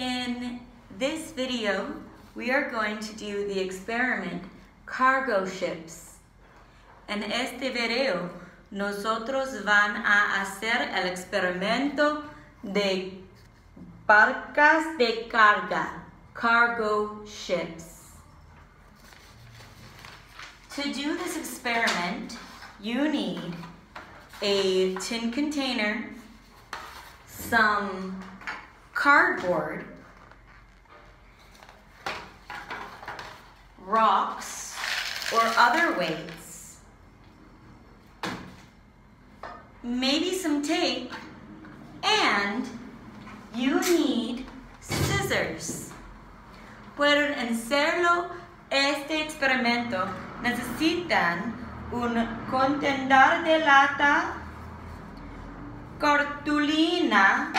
In this video, we are going to do the experiment cargo ships. En este video, nosotros van a hacer el experimento de barcas de carga, cargo ships. To do this experiment, you need a tin container, some cardboard, rocks, or other weights, maybe some tape, and you need scissors. Pueden hacerlo este experimento. Necesitan un contenedor de lata, cartulina,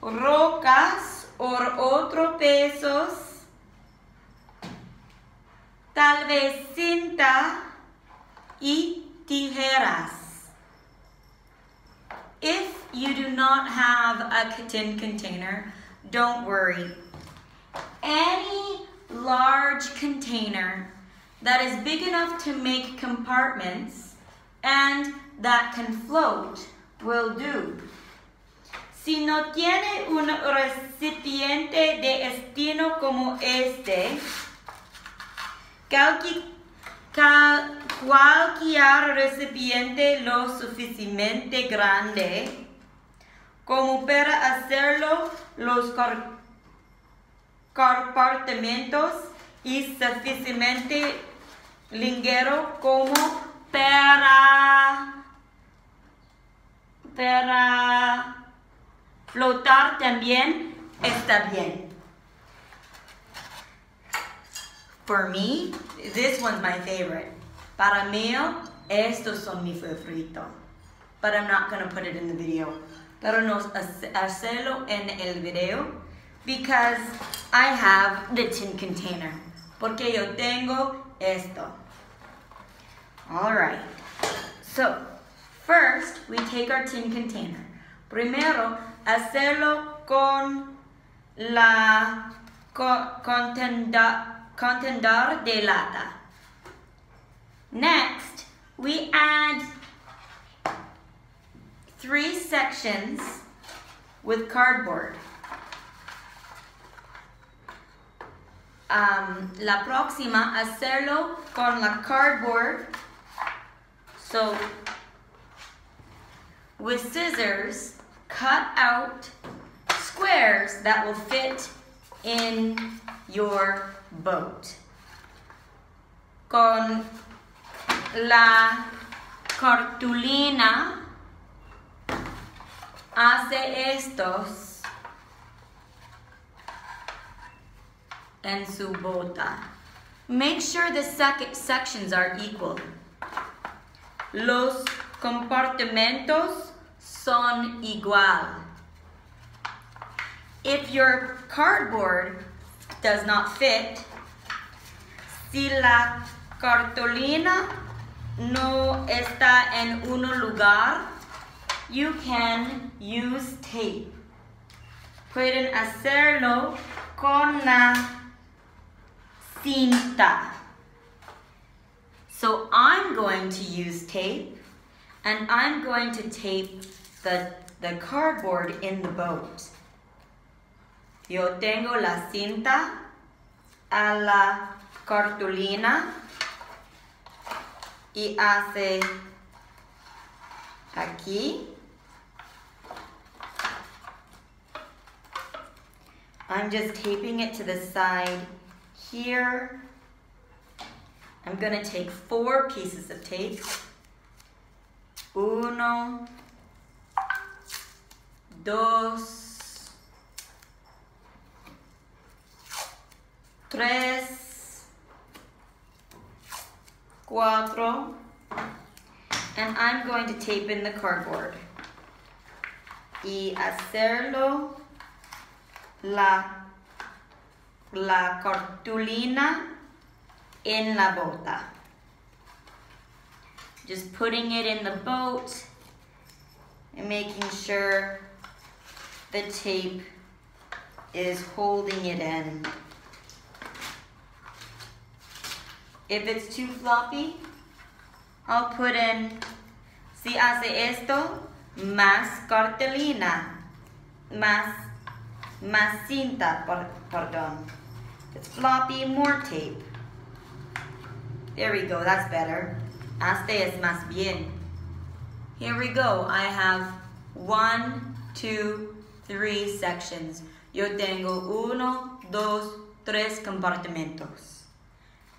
rocas o otros pesos, tal vez cinta y tijeras. If you do not have a tin container, don't worry. Any large container that is big enough to make compartments and that can float will do. Si no tiene un recipiente de destino como este, cualquier recipiente lo suficientemente grande como para hacerlo los compartimentos y suficientemente ligero como para para flotar también está bien. For me, this one's my favorite. Para mí, estos son mi favorito. But I'm not going to put it in the video. Pero no hacerlo en el video because I have the tin container. Porque yo tengo esto. All right. So, first, we take our tin container. Primero, hacerlo con la contenedor de lata. Next, we add three sections with cardboard. Um, la próxima, hacerlo con la cardboard. So, with scissors, cut out squares that will fit in your boat. Con la cartulina hace estos en su bota. Make sure the sec sections are equal. Los compartimentos son igual. If your cardboard does not fit, si la cartolina no está en un lugar, you can use tape. Pueden hacerlo con la cinta. So I'm going to use tape and I'm going to tape the, the cardboard in the boat. Yo tengo la cinta a la cartulina y hace aquí. I'm just taping it to the side here. I'm gonna take four pieces of tape. Uno, dos, tres, cuatro, and I'm going to tape in the cardboard. Y hacerlo la, la cartulina en la bota. Just putting it in the boat and making sure the tape is holding it in. If it's too floppy, I'll put in, si hace esto, más cartulina, más, más cinta, perdón. It's floppy, more tape. There we go, that's better. Este es más bien. Here we go, I have one, two, three sections. Yo tengo uno, dos, tres compartimentos.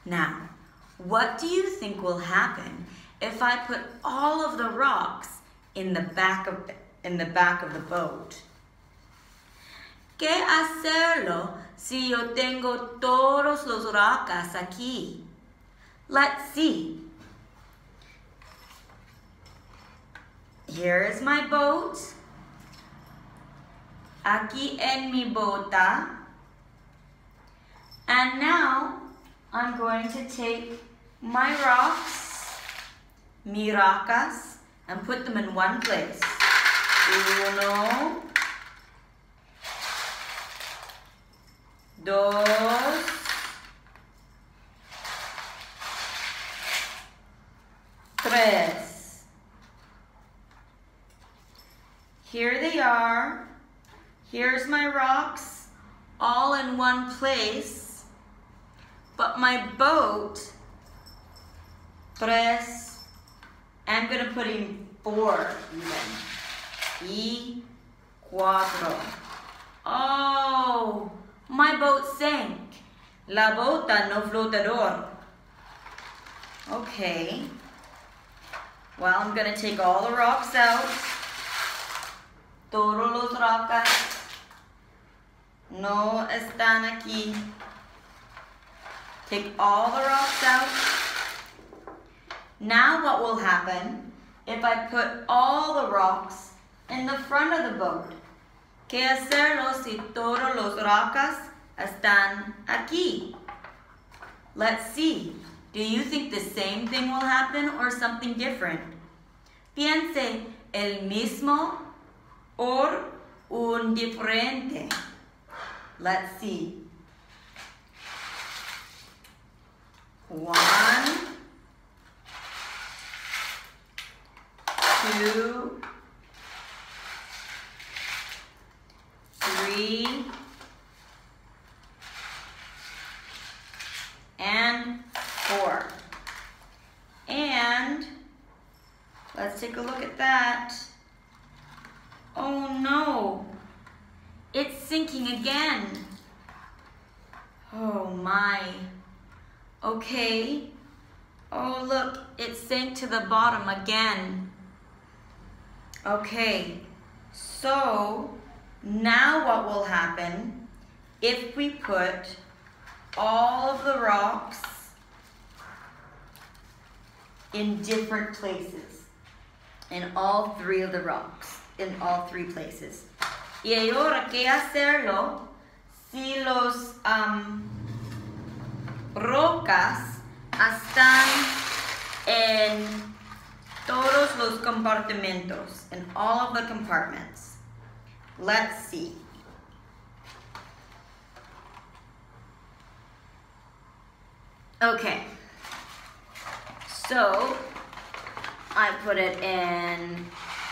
Now, what do you think will happen if I put all of the rocks in the back of in the back of the boat? ¿Qué hacerlo si yo tengo todos los rocas aquí? Let's see. Here is my boat. Aquí en mi bota. And now I'm going to take my rocks, mi rocas, and put them in one place. Uno, dos, tres. Here they are. Here's my rocks, all in one place. But my boat, tres, I'm gonna put in four even. Y cuatro. Oh, my boat sank. La bota no flotador. Okay. Well, I'm gonna take all the rocks out. Todos los rocas no están aquí. Take all the rocks out. Now what will happen if I put all the rocks in the front of the boat? ¿Qué hacerlo si todos los rocas están aquí? Let's see. Do you think the same thing will happen or something different? Piense el mismo or un diferente. Let's see. One, two, three, and four. And let's take a look at that. Oh no, it's sinking again. Oh my. Okay. Oh look, it sank to the bottom again. Okay, so now what will happen if we put all of the rocks in different places, in all three of the rocks, in all three places. Y ahora, ¿qué hacerlo si los um, rocas están en todos los compartimentos, in all of the compartments? Let's see. Okay, so I put it in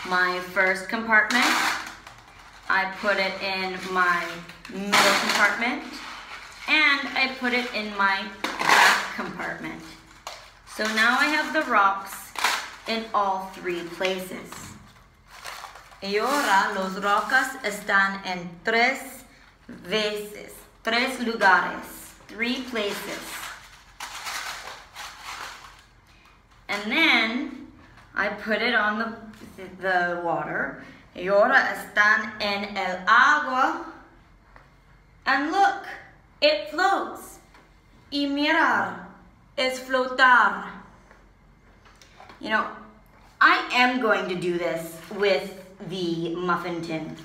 my first compartment. I put it in my middle compartment. And I put it in my back compartment. So now I have the rocks in all three places. Y ahora los rocas están en tres veces, tres lugares, three places. And then I put it on the, the water. Y ahora están en el agua. And look, it floats. Y mirar es flotar. You know, I am going to do this with the muffin tin.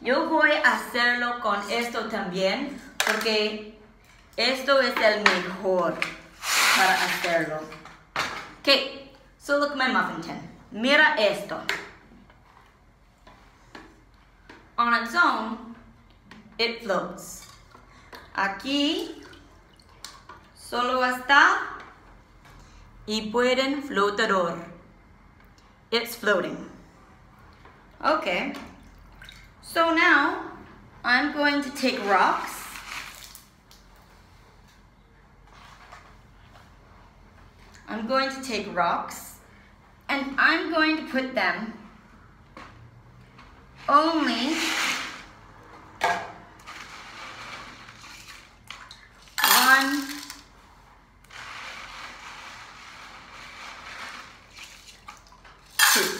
Yo voy a hacerlo con esto también porque esto es el mejor para hacerlo. Okay, so look my muffin tin. Mira esto. on its own, it floats. Aquí solo está y pueden flotador. It's floating. Okay. So now I'm going to take rocks I'm going to take rocks and I'm going to put them only one two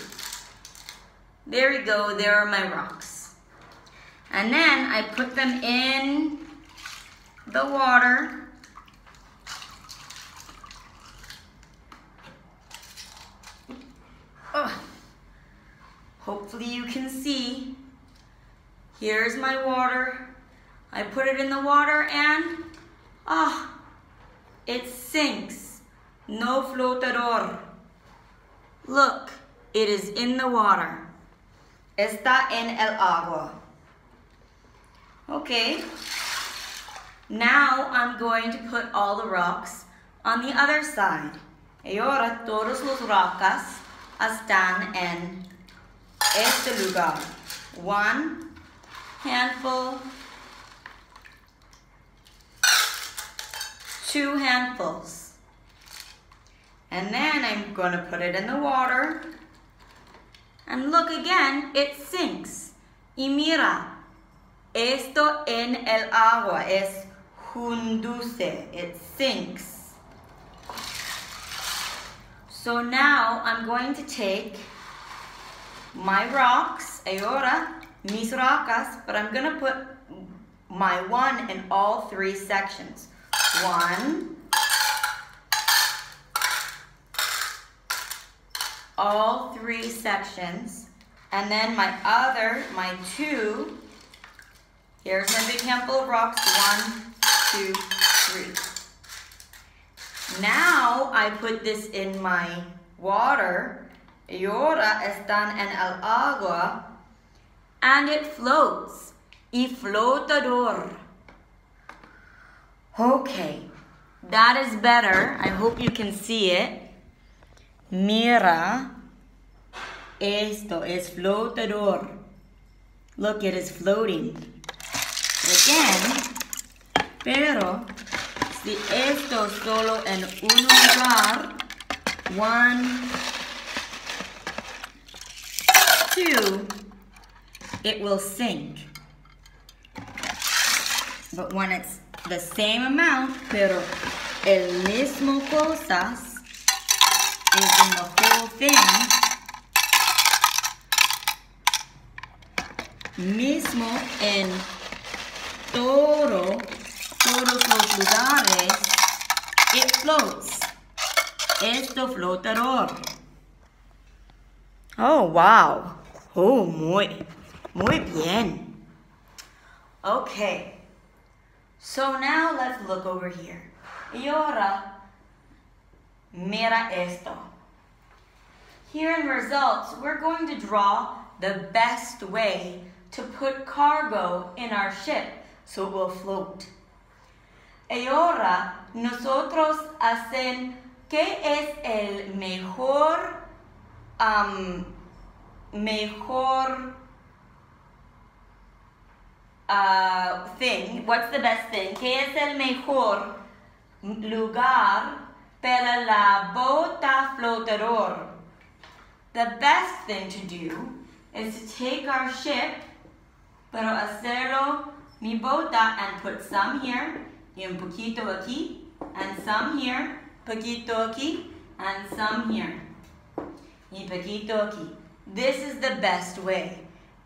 there we go there are my rocks and then I put them in the water Oh. Hopefully you can see. Here's my water. I put it in the water and, ah, it sinks. No flotador. Look, it is in the water. Está en el agua. Okay. Now I'm going to put all the rocks on the other side. Y ahora todos los rocas están en este lugar. One handful, two handfuls. And then I'm going to put it in the water. And look again, it sinks. Y mira, esto en el agua es hunduce, it sinks. So now I'm going to take my rocks, ahora, mis rocas, but I'm going to put my one in all three sections. One, all three sections, and then my other, my two, here's my big handful of rocks, one, two, three. Now I put this in my water. Y ahora están en el agua. And it floats. Y flotador. Okay. That is better. I hope you can see it. Mira. Esto es flotador. Look, it is floating. Again. Pero si esto solo en un lugar, one, two, it will sink. But when it's the same amount, pero el mismo cosas is in the whole thing, mismo en todo todos los lugares, it floats. Esto flotador. Oh, wow. Oh, muy, muy bien. Okay. So now let's look over here. Y ahora, mira esto. Here in results, we're going to draw the best way to put cargo in our ship so it will float. Ahora nosotros hacen qué es el mejor, um, mejor uh, thing, what's the best thing, qué es el mejor lugar para la bota flotador. The best thing to do is to take our ship, pero hacerlo mi bota and put some here y un poquito aquí, and some here, poquito aquí, and some here, y poquito aquí. This is the best way.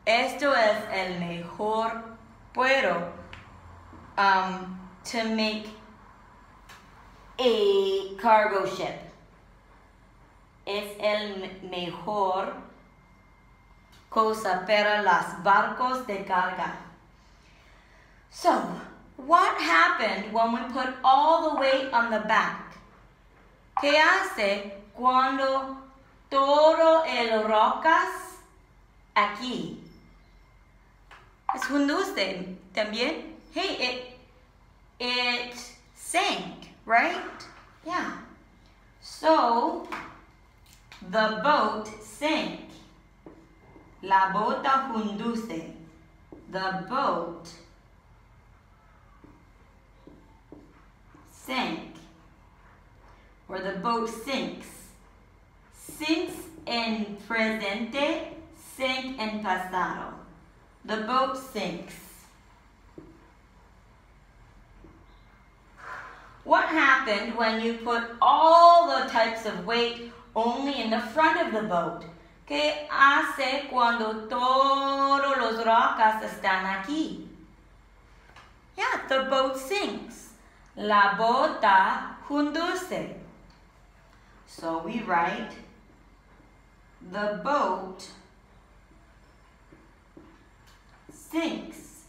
Esto es el mejor puedo um, to make a cargo ship. Es el mejor cosa para los barcos de carga. So, what happened when we put all the weight on the back? ¿Qué hace cuando todo el rocas aquí? Es hunduste también. Hey, it it sank, right? Yeah. So the boat sank. La bota hunduce. The boat sank. Or the boat sinks. Sinks en presente, sink en pasado. The boat sinks. What happened when you put all the types of weight only in the front of the boat? ¿Qué hace cuando todos los rocas están aquí? Yeah, the boat sinks. La bota hunduce. So we write the boat sinks.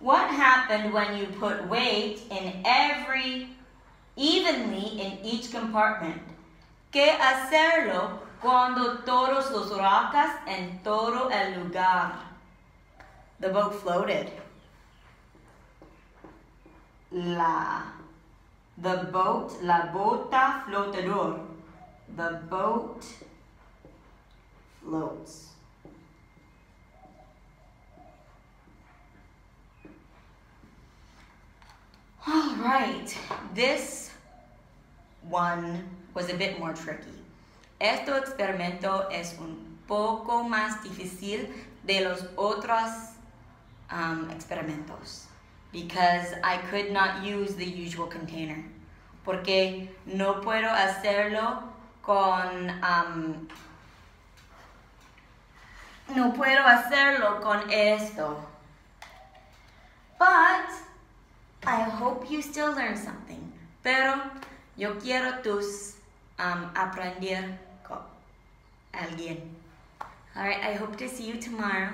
What happened when you put weight in every, evenly in each compartment? ¿Qué hacerlo cuando todos los rocas en todo el lugar? The boat floated. La. The boat, la bota flotador. The boat floats. All right, this one was a bit more tricky. Este experimento es un poco más difícil de los otros um, experimentos because I could not use the usual container porque no puedo hacerlo con um, no puedo hacerlo con esto. But I hope you still learn something. Pero yo quiero tus um, aprender con alguien. Alright, I hope to see you tomorrow.